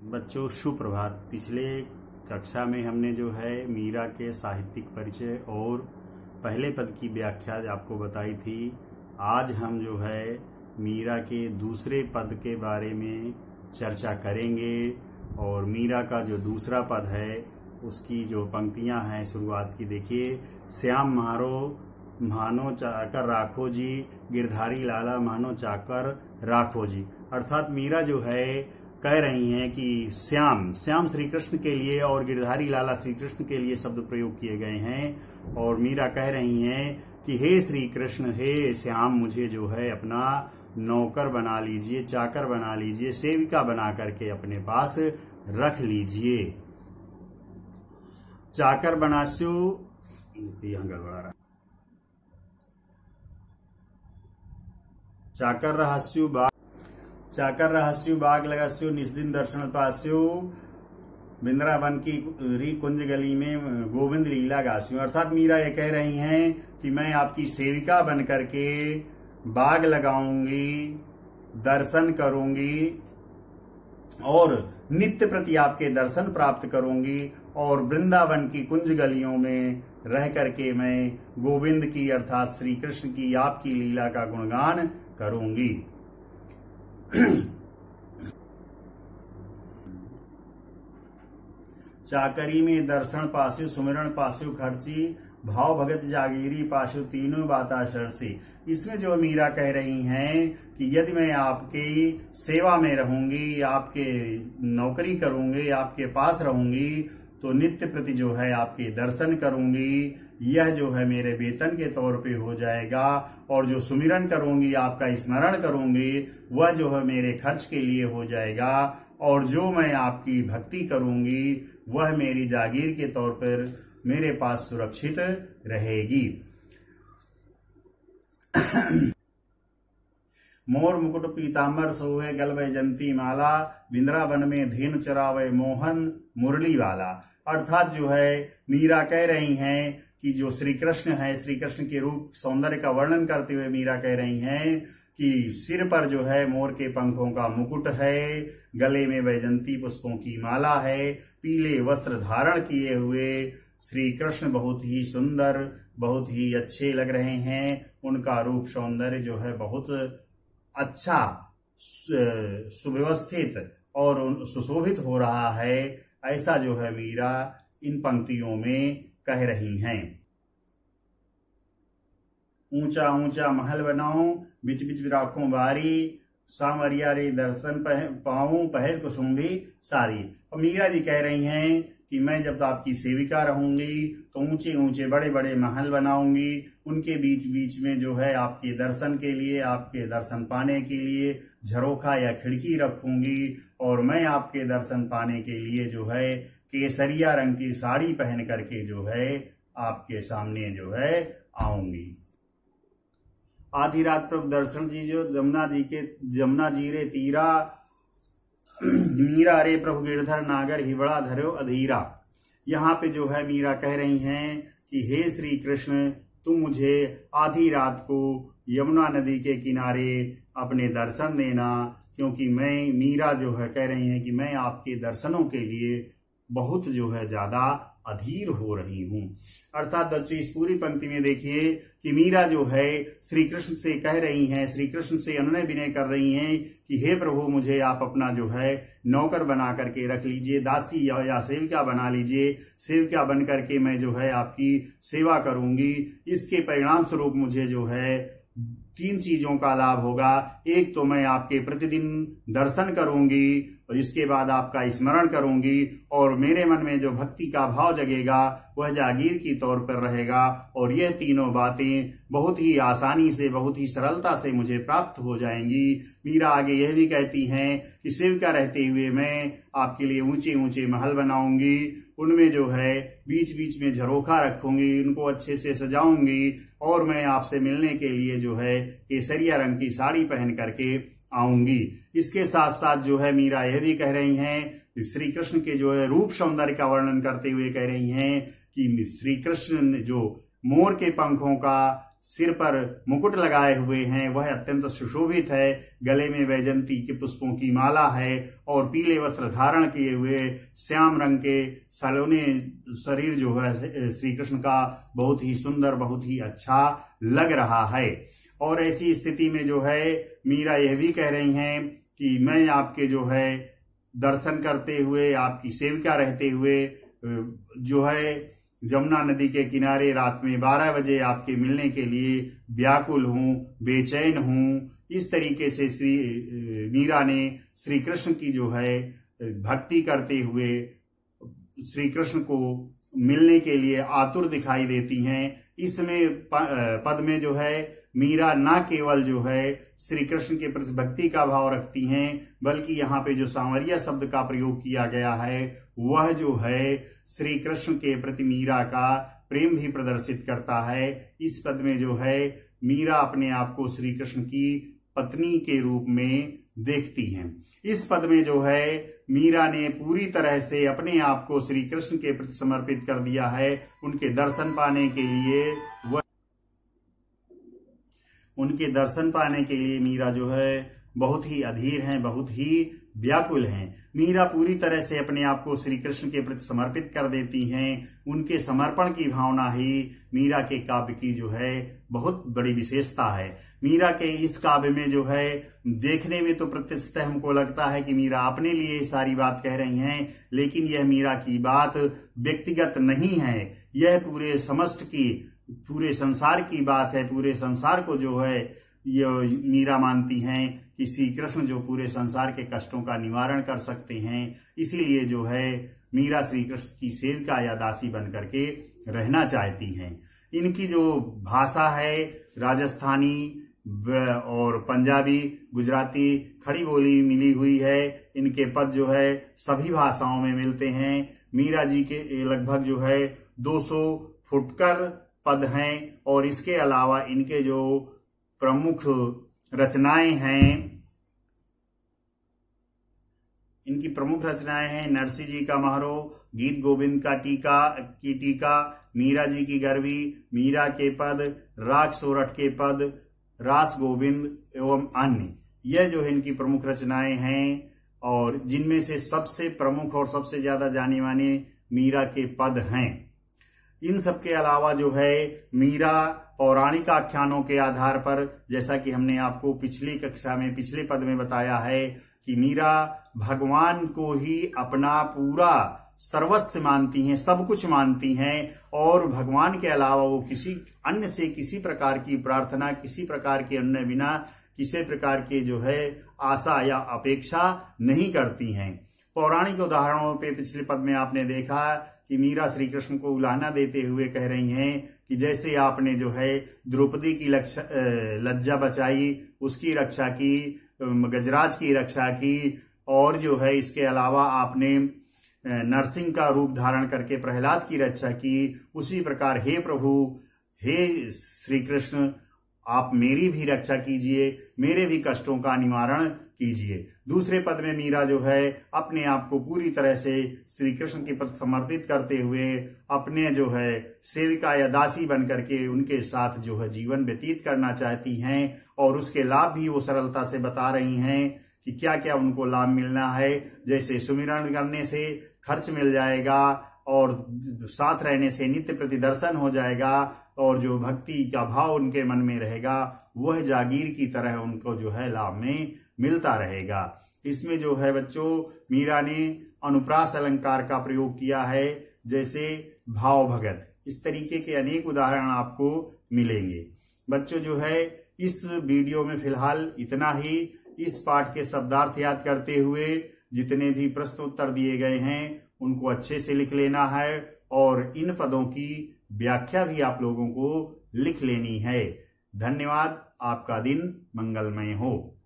बच्चों, सुप्रभात। पिछले कक्षा में हमने जो है मीरा के साहित्यिक परिचय और पहले पद की व्याख्या आपको बताई थी। आज हम जो है मीरा के दूसरे पद के बारे में चर्चा करेंगे और मीरा का जो दूसरा पद है, उसकी जो पंक्तियाँ हैं शुरुआत की, देखिए, श्याम मारो, मानो चाकर राखो जी, गिरधारी लाला मानो चाकर राखो जी। अर्थात मीरा जो है कह रही हैं कि श्याम श्याम श्री कृष्ण के लिए और गिरधारी लाला श्री कृष्ण के लिए शब्द प्रयोग किए गए हैं और मीरा कह रही हैं कि हे श्री कृष्ण हे श्याम, मुझे जो है अपना नौकर बना लीजिए, चाकर बना लीजिए, सेविका बना करके अपने पास रख लीजिए। चाकर बनास्यु यहाँ गड़बड़ा रहा। चाकर रहस्यु बा चाकर रहस्यु बाग लगास्यु, निस्दिन दर्शन पास्यु बिंद्रावन की री कुंज गली में गोविंद लीला गास्यु। अर्थात मीरा ये कह रही हैं कि मैं आपकी सेविका बन करके बाग लगाऊँगी, दर्शन करूँगी और नित्य प्रति आपके दर्शन प्राप्त करूँगी और वृंदावन की कुंज गलियों में रह करके मैं गोविंद की, अर्थात श्री कृष्ण की, आपकी लीला का गुणगान करूँगी। चाकरी में दर्शन पासु सुमिरण पासु खर्ची, भाव भगत जागीरी पाशु तीनों बाता शर्सी। इसमें जो मीरा कह रही हैं कि यदि मैं आपकी सेवा में रहूँगी, आपके नौकरी करूँगी, आपके पास रहूँगी तो नित्य प्रति जो है आपके दर्शन करूँगी, यह जो है मेरे वेतन के तौर पे हो जाएगा, और जो सुमिरन करूँगी, आपका स्मरण करूँगी, वह जो है मेरे खर्च के लिए हो जाएगा, और जो मैं आपकी भक्ति करूँगी, वह मेरी जागीर के तौर पर मेरे पास सुरक्षित रहेगी। मोर मुकुट पीताम्बर सोहे गल जंती माला, बिंद्रावन में धेनु चरावे मोहन मुरली वाला अर्थात जो है, मीरा कह रही हैं कि जो श्री कृष्ण है श्री कृष्ण के रूप सौंदर्य का वर्णन करते हुए मीरा कह रही हैं कि सिर पर जो है मोर के पंखों का मुकुट है, गले में वैजंती पुष्पों की माला है, पीले वस्त्र धारण किए हुए श्री कृष्ण बहुत ही सुंदर, बहुत ही अच्छे लग रहे हैं। उनका रूप सौंदर्य जो है बहुत अच्छा सुव्यवस्थित और सुशोभित हो रहा है। ऐसा जो है मीरा इन पंक्तियों में कह रही हैं। ऊँचा ऊँचा महल बनाऊँ, बिच बिच राखों बारी सामरिया रे दर्शन पाऊँ, पहल कुसुम्भी सारी। और मीरा जी कह रही हैं कि मैं जब तो आपकी सेविका रहूँगी तो ऊँचे ऊँचे बड़े बड़े महल बनाऊँगी। उनके बीच बीच में जो है आपके दर्शन के लिए, आपके दर्शन पाने के लिए झरोखा या खिड़की रखूँगी। और मैं आपके दर्शन पाने के लिए जो है केसरिया रंग की साड़ी पहन करके जो है आपके सामने जो है आऊँगी। आधी रात प्रभु दर्शन जी जो जमुना जी के जमुना जीरे तीरा मीरा रे प्रभु गिरधर नागर हिवड़ा धरो अधीरा। यहाँ पे जो है मीरा कह रही हैं कि, हे श्री कृष्ण तुम मुझे आधी रात को यमुना नदी के किनारे अपने दर्शन देना, क्योंकि मैं, मीरा जो है कह रही हैं कि मैं आपके दर्शनों के लिए बहुत जो है ज़्यादा अधीर हो रही हूँ। अर्थात बच्चों इस पूरी पंक्ति में देखिए कि मीरा जो है श्री कृष्ण से कह रही हैं श्री कृष्ण से अनुनय विनय कर रही हैं कि हे प्रभु मुझे आप अपना जो है नौकर बना करके रख लीजिए दासी या, या सेविका बना लीजिए। सेविका बन करके मैं जो है आपकी सेवा करूँगी। इसके परिणाम स्वरूप मुझे जो है तीन चीज़ों का लाभ होगा। एक तो मैं आपके प्रतिदिन दर्शन करूँगी और इसके बाद आपका स्मरण करूँगी और मेरे मन में जो भक्ति का भाव जगेगा, वह जागीर की तौर पर रहेगा और यह तीनों बातें बहुत ही आसानी से, बहुत ही सरलता से मुझे प्राप्त हो जाएँगी। मीरा आगे यह भी कहती हैं कि शिव का रहते हुए मैं आपके लिए ऊँचे ऊँचे महल बनाऊँगी। उनमें जो है बीच बीच में झरोखा रखूँगी, उनको अच्छे से सजाऊँगी और मैं आपसे मिलने के लिए जो है केसरिया रंग की साड़ी पहन करके आऊँगी। इसके साथ साथ जो है मीरा यह भी कह रही हैं श्री कृष्ण के जो है रूप सौंदर्य का वर्णन करते हुए कह रही हैं कि श्री कृष्ण जो मोर के पंखों का सिर पर मुकुट लगाए हुए हैं, वह अत्यंत सुशोभित है। गले में वैजंती के पुष्पों की माला है और पीले वस्त्र धारण किए हुए श्याम रंग के सलोने शरीर जो है श्री कृष्ण का बहुत ही सुंदर, बहुत ही अच्छा लग रहा है। और ऐसी स्थिति में जो है, मीरा यह भी कह रही हैं कि मैं आपके जो है, दर्शन करते हुए, आपकी सेविका रहते हुए जो है जमुना नदी के किनारे रात में बारह बजे आपके मिलने के लिए व्याकुल हूँ, बेचैन हूँ। इस तरीके से श्री मीरा ने श्री कृष्ण की जो है, भक्ति करते हुए श्री कृष्ण को मिलने के लिए आतुर दिखाई देती हैं। इसमें पद में जो है मीरा न केवल जो है श्री कृष्ण के प्रति भक्ति का भाव रखती हैं, बल्कि यहाँ पे जो सांवरिया शब्द का प्रयोग किया गया है, वह जो है श्री कृष्ण के प्रति मीरा का प्रेम भी प्रदर्शित करता है। इस पद में जो है मीरा अपने आप को श्री कृष्ण की पत्नी के रूप में देखती हैं। इस पद में जो है मीरा ने पूरी तरह से अपने आप को श्री कृष्ण के प्रति समर्पित कर दिया है। उनके दर्शन पाने के लिए वह उनके दर्शन पाने के लिए मीरा जो है, बहुत ही अधीर हैं, बहुत ही व्याकुल हैं। मीरा पूरी तरह से अपने आप को श्री कृष्ण के प्रति समर्पित कर देती हैं। उनके समर्पण की भावना ही मीरा के काव्य की जो है, बहुत बड़ी विशेषता है। मीरा के इस काव्य में जो है, देखने में तो प्रत्यक्ष हमको लगता है कि मीरा अपने लिए सारी बात कह रही हैं, लेकिन यह मीरा की बात व्यक्तिगत नहीं है। यह पूरे समस्त की पूरे संसार की बात है, पूरे संसार को जो है, ये मीरा मानती हैं कि श्री कृष्ण जो पूरे संसार के कष्टों का निवारण कर सकते हैं, इसीलिए जो है, मीरा श्री कृष्ण की सेविका या दासी बन करके रहना चाहती हैं। इनकी जो भाषा है, राजस्थानी और पंजाबी, गुजराती, खड़ी बोली मिली हुई है, इनके पद जो है, सभी भाषाओं में मिलते हैं। मीरा जी के लगभग जो है 200 फुटकर पद हैं और इसके अलावा इनके जो प्रमुख रचनाएँ हैं, इनकी प्रमुख रचनाएँ हैं नरसिंह जी का महरो गीत गोविंद का टीका, की टीका, मीरा जी की गर्वी, मीरा के पद राग सोरठ के पद, रास गोविंद एवं अन्य। यह जो है इनकी प्रमुख रचनाएँ हैं और जिनमें से सबसे प्रमुख और सबसे ज़्यादा जाने माने मीरा के पद हैं। इन सब के अलावा जो है, मीरा पौराणिक आख्यानों के आधार पर, जैसा कि हमने आपको पिछली कक्षा में, पिछले पद में बताया है कि मीरा भगवान को ही अपना पूरा सर्वस्व मानती हैं, सब कुछ मानती हैं, और भगवान के अलावा वो किसी अन्य से किसी प्रकार की प्रार्थना, किसी प्रकार के अन्य बिना, किसी प्रकार के जो है, आशा या अपेक्षा नहीं करती हैं। पौराणिक उदाहरणों पे पिछले पद में आपने देखा कि मीरा श्री कृष्ण को उलाहना देते हुए कह रही हैं कि जैसे आपने जो है द्रौपदी की लज्जा बचाई, उसकी रक्षा की गजराज की रक्षा की, और जो है इसके अलावा आपने नरसिंह का रूप धारण करके प्रहलाद की रक्षा की, उसी प्रकार हे प्रभु, हे श्री कृष्ण आप मेरी भी रक्षा कीजिए, मेरे भी कष्टों का निवारण कीजिए। दूसरे पद में मीरा जो है, अपने आप को पूरी तरह से श्री कृष्ण के प्रति समर्पित करते हुए, अपने जो है, सेविका या दासी बन करके उनके साथ जो है जीवन व्यतीत करना चाहती हैं, और उसके लाभ भी वो सरलता से बता रही हैं कि क्या क्या उनको लाभ मिलना है। जैसे सुमिरण करने से खर्च मिल जाएगा, और साथ रहने से नित्य प्रति दर्शन हो जाएगा और जो भक्ति का भाव उनके मन में रहेगा, वह जागीर की तरह उनको जो है लाभ में मिलता रहेगा। इसमें जो है बच्चों, मीरा ने अनुप्रास अलंकार का प्रयोग किया है, जैसे भाव भगत। इस तरीके के अनेक उदाहरण आपको मिलेंगे। बच्चों जो है, इस वीडियो में फ़िलहाल इतना ही। इस पाठ के शब्दार्थ याद करते हुए जितने भी प्रश्न उत्तर दिए गए हैं, उनको अच्छे से लिख लेना है और इन पदों की व्याख्या भी आप लोगों को लिख लेनी है। धन्यवाद। आपका दिन मंगलमय हो।